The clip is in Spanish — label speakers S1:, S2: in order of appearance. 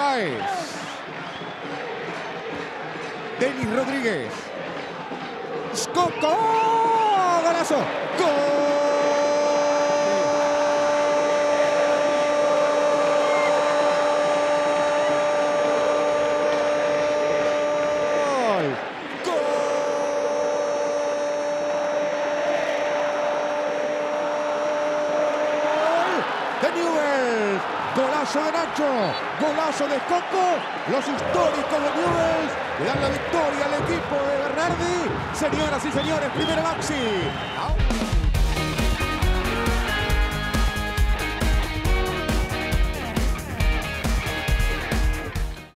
S1: Báez. Denis Rodríguez. Coco. Golazo. Gol. Gol de Newell's. Golazo de Nacho. Golazo de Coco. Los históricos de Newell's le dan la victoria al equipo de Bernardi. Señoras y señores, primero Maxi.